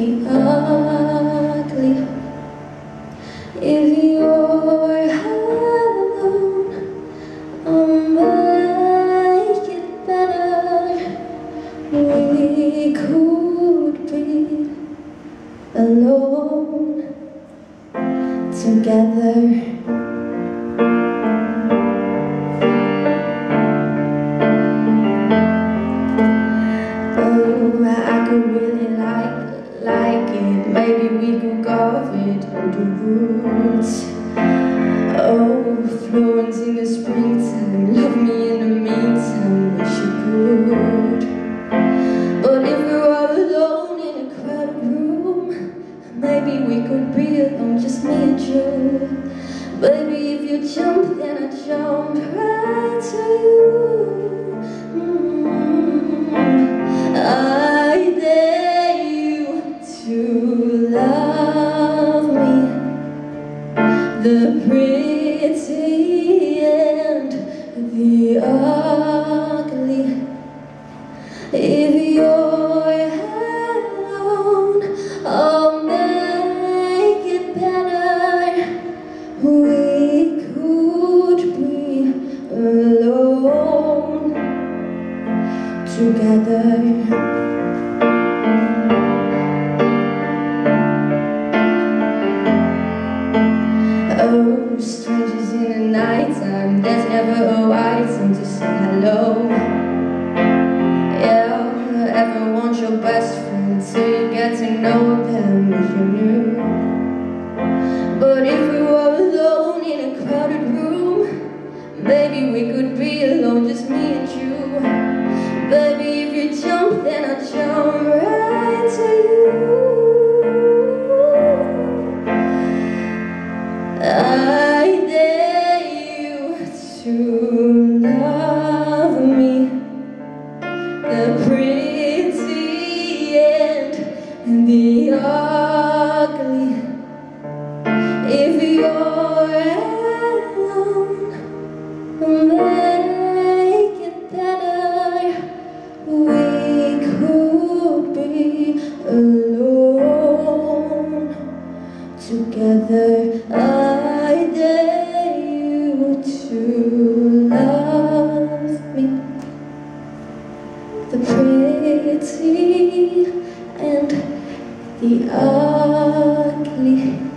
the ugly. If you're alone, I'll make it better. We could be alone together. Maybe we could carve it into roots. Oh, Florence in the springtime, love me in the meantime, wish you could. But if we're all alone in a crowded room, maybe we could be alone, just me and you. Baby, if you jump, then I jump right to you. The pretty and the ugly. If you're alone, I'll make it better. We could be alone together. We could be alone, just me and you. Baby, if you jump, then I'll jump right to you. I dare you to love me, the pretty end and the ugly. The pretty and the ugly.